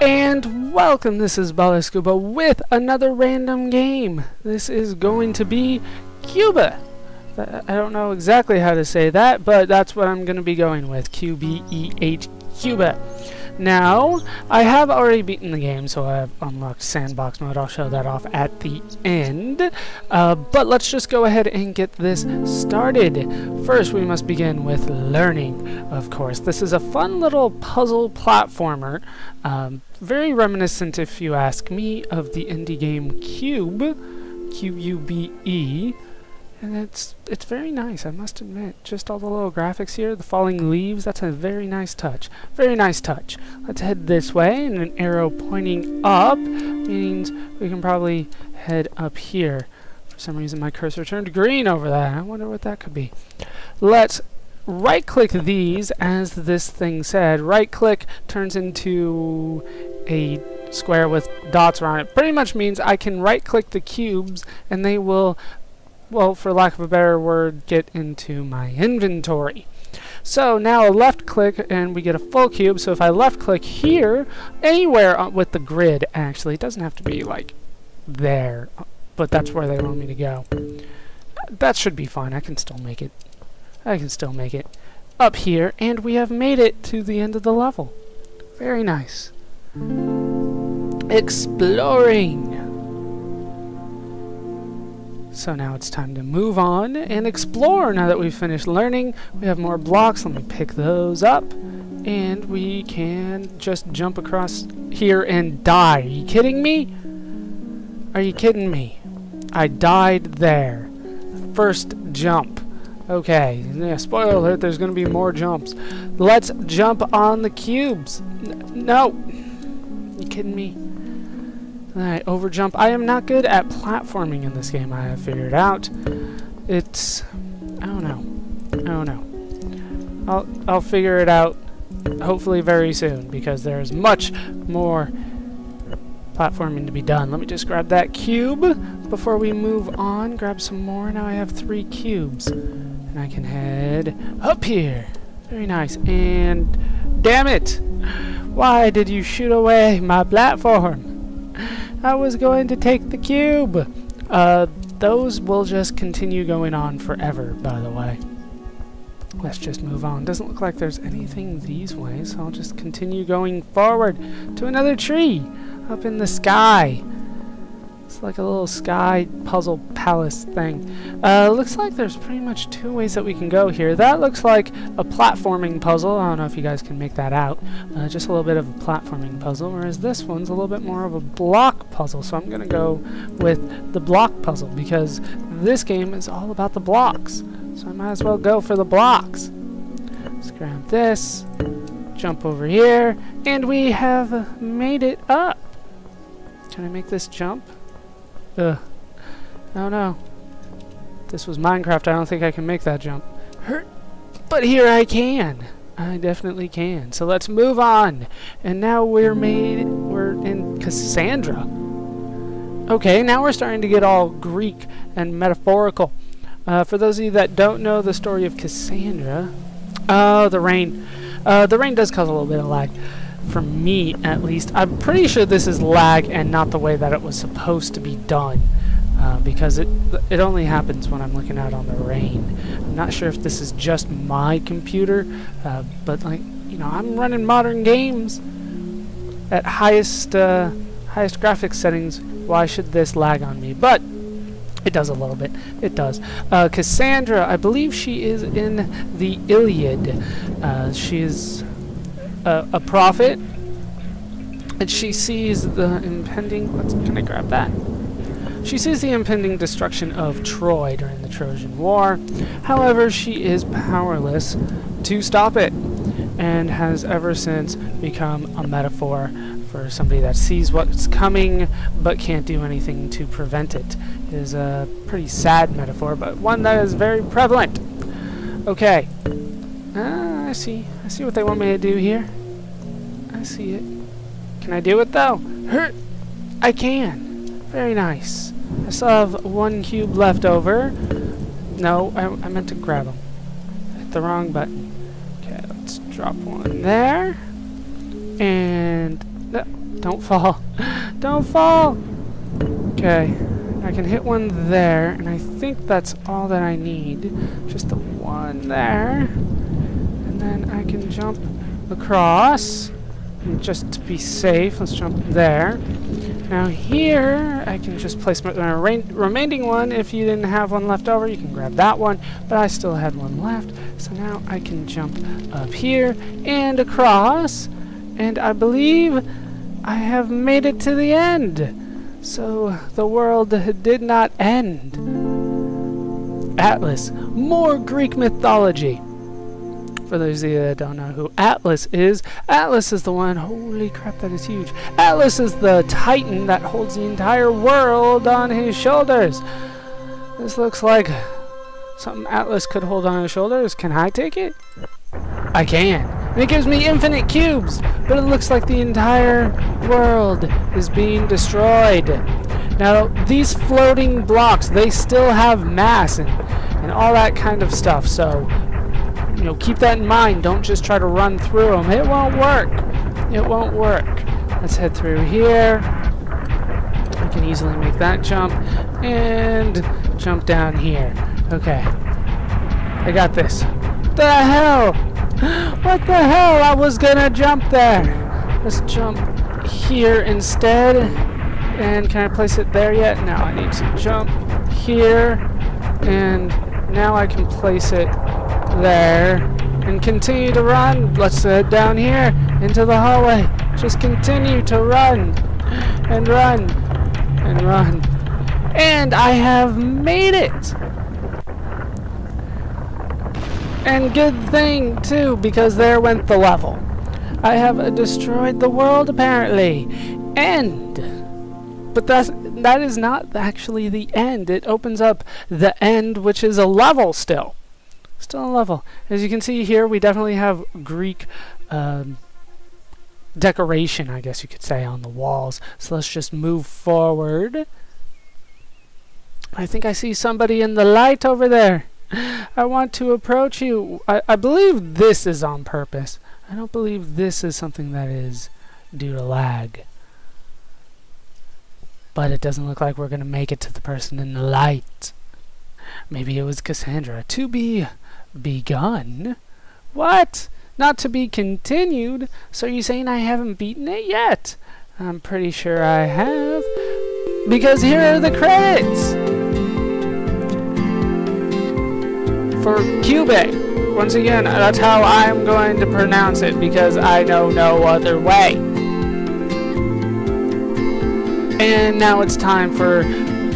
And welcome, this is Baller Scuba with another random game. This is going to be Cuba. Uh, I don't know exactly how to say that, but that's what I'm going to be going with. Q-B-E-H, Cuba. Now, I have already beaten the game, so I have unlocked sandbox mode. I'll show that off at the end. Uh, but let's just go ahead and get this started. First, we must begin with learning, of course. This is a fun little puzzle platformer. Um, very reminiscent, if you ask me, of the indie game Cube. Q-U-B-E. And it's it's very nice, I must admit. Just all the little graphics here, the falling leaves, that's a very nice touch. Very nice touch. Let's head this way, and an arrow pointing up means we can probably head up here. For some reason my cursor turned green over that. I wonder what that could be. Let's right-click these, as this thing said. Right-click turns into a square with dots around it. Pretty much means I can right-click the cubes, and they will well, for lack of a better word, get into my inventory. So now a left click and we get a full cube. So if I left click here, anywhere with the grid actually, it doesn't have to be like there, but that's where they want me to go. That should be fine. I can still make it. I can still make it up here and we have made it to the end of the level. Very nice. Exploring. So now it's time to move on and explore. Now that we've finished learning, we have more blocks. Let me pick those up. And we can just jump across here and die. Are you kidding me? Are you kidding me? I died there. First jump. Okay, yeah, spoiler alert, there's going to be more jumps. Let's jump on the cubes. N no. You kidding me? Alright, overjump. I am not good at platforming in this game, I have figured out. It's... I don't know. I don't know. I'll, I'll figure it out hopefully very soon, because there's much more platforming to be done. Let me just grab that cube before we move on. Grab some more. Now I have three cubes. And I can head up here. Very nice. And... Damn it! Why did you shoot away my platform? I was going to take the cube. Uh, those will just continue going on forever, by the way. Let's just move on. Doesn't look like there's anything these ways, so I'll just continue going forward to another tree up in the sky. It's like a little sky puzzle palace thing. Uh, looks like there's pretty much two ways that we can go here. That looks like a platforming puzzle. I don't know if you guys can make that out. Uh, just a little bit of a platforming puzzle, whereas this one's a little bit more of a block puzzle. So I'm going to go with the block puzzle because this game is all about the blocks. So I might as well go for the blocks. Let's grab this, jump over here, and we have made it up. Can I make this jump? Ugh. Oh no. This was Minecraft. I don't think I can make that jump. Hurt. But here I can. I definitely can. So let's move on. And now we're made... We're in Cassandra. Okay, now we're starting to get all Greek and metaphorical. Uh, for those of you that don't know the story of Cassandra... Oh, the rain. Uh, the rain does cause a little bit of lag for me at least. I'm pretty sure this is lag and not the way that it was supposed to be done. Uh, because it it only happens when I'm looking out on the rain. I'm not sure if this is just my computer, uh, but like you know, I'm running modern games at highest uh, highest graphics settings. Why should this lag on me? But it does a little bit. It does. Uh, Cassandra, I believe she is in the Iliad. Uh, she is a, a prophet, and she sees the impending. Let's can I grab that? She sees the impending destruction of Troy during the Trojan War. However, she is powerless to stop it, and has ever since become a metaphor for somebody that sees what's coming but can't do anything to prevent it. Is a pretty sad metaphor, but one that is very prevalent. Okay. Ah, I see. I see what they want me to do here. I see it. Can I do it though? Hurt! I can. Very nice. I still have one cube left over. No, I, I meant to grab them. Hit the wrong button. Okay, let's drop one there. And No, don't fall. don't fall! Okay. I can hit one there, and I think that's all that I need. Just the one there. And then I can jump across. And just to be safe, let's jump there. Now here, I can just place my, my remaining one. If you didn't have one left over, you can grab that one. But I still had one left. So now I can jump up here and across. And I believe I have made it to the end. So the world did not end. Atlas, more Greek mythology. For those of you that don't know who Atlas is, Atlas is the one, holy crap, that is huge. Atlas is the titan that holds the entire world on his shoulders. This looks like something Atlas could hold on his shoulders. Can I take it? I can. And it gives me infinite cubes, but it looks like the entire world is being destroyed. Now, these floating blocks, they still have mass and, and all that kind of stuff, so, you know, keep that in mind. Don't just try to run through them. It won't work. It won't work. Let's head through here. I can easily make that jump and jump down here. Okay. I got this. The hell? What the hell? I was gonna jump there. Let's jump here instead. And can I place it there yet? No, I need to jump here. And now I can place it there. And continue to run. Let's head down here into the hallway. Just continue to run. And run. And run. And I have made it! And good thing, too, because there went the level. I have destroyed the world, apparently. End! But that's, that is not actually the end. It opens up the end, which is a level still. Still a level. As you can see here, we definitely have Greek um, decoration, I guess you could say, on the walls. So let's just move forward. I think I see somebody in the light over there. I want to approach you. I, I believe this is on purpose. I don't believe this is something that is due to lag. But it doesn't look like we're going to make it to the person in the light. Maybe it was Cassandra. To be begun? What? Not to be continued? So you're saying I haven't beaten it yet? I'm pretty sure I have. Because here are the credits! For Cube. Once again, that's how I'm going to pronounce it because I know no other way. And now it's time for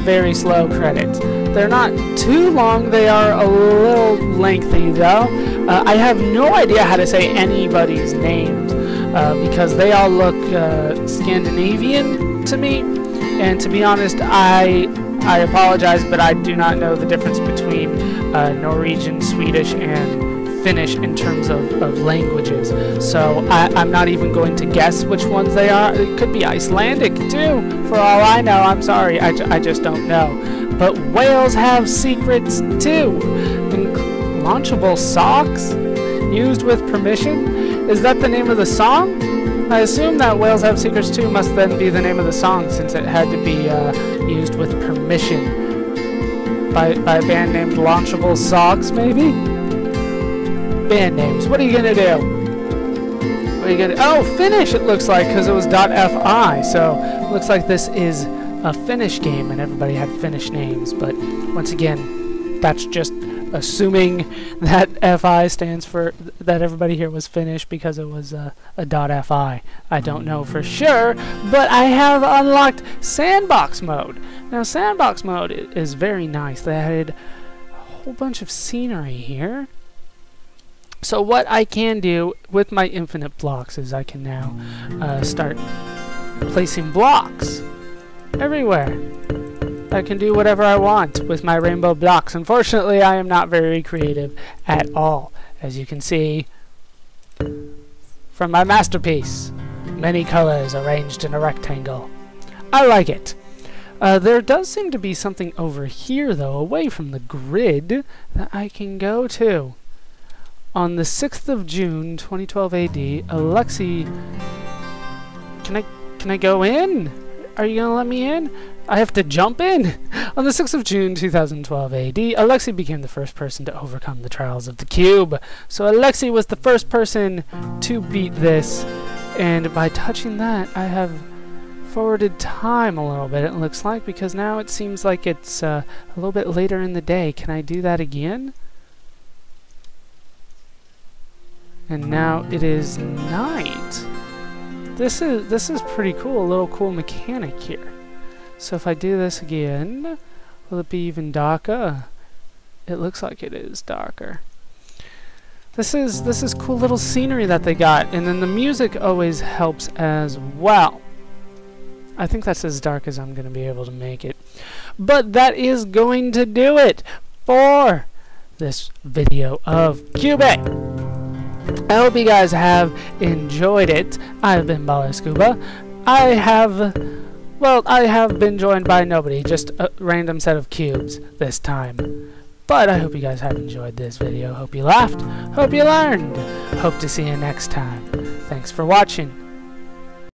very slow credits. They're not too long, they are a little lengthy though. Uh, I have no idea how to say anybody's names uh, because they all look uh, Scandinavian to me. And to be honest, I I apologize, but I do not know the difference between uh, Norwegian, Swedish, and Finnish in terms of, of languages. So I, am not even going to guess which ones they are. It could be Icelandic too, for all I know. I'm sorry, I, I just don't know. But whales have secrets too. And launchable socks used with permission. Is that the name of the song? I assume that Whales Have Secrets too must then be the name of the song since it had to be uh, used with permission. By, by a band named Launchable Socks, maybe? Band names. What are you gonna do? What are you gonna... Oh, Finnish it looks like, because it was .fi, so looks like this is a Finnish game, and everybody had Finnish names, but once again, that's just assuming that FI stands for that everybody here was Finnish because it was uh, a dot .fi. I don't know for sure, but I have unlocked sandbox mode. Now sandbox mode is very nice. They added a whole bunch of scenery here. So what I can do with my infinite blocks is I can now uh, start placing blocks everywhere. I can do whatever I want with my rainbow blocks. Unfortunately, I am not very creative at all, as you can see from my masterpiece. Many colors arranged in a rectangle. I like it. Uh, there does seem to be something over here, though, away from the grid, that I can go to. On the 6th of June, 2012 AD, Alexei can I can I go in? Are you gonna let me in? I have to jump in! On the 6th of June 2012 AD, Alexei became the first person to overcome the trials of the cube. So Alexei was the first person to beat this, and by touching that, I have forwarded time a little bit, it looks like, because now it seems like it's uh, a little bit later in the day. Can I do that again? And now it is night. This is this is pretty cool, a little cool mechanic here. So if I do this again, will it be even darker? It looks like it is darker. This is this is cool little scenery that they got, and then the music always helps as well. I think that's as dark as I'm going to be able to make it. But that is going to do it for this video of QBEH. I hope you guys have enjoyed it. I've been Baller Scuba. I have, well, I have been joined by nobody, just a random set of cubes this time. But I hope you guys have enjoyed this video. Hope you laughed. Hope you learned. Hope to see you next time. Thanks for watching.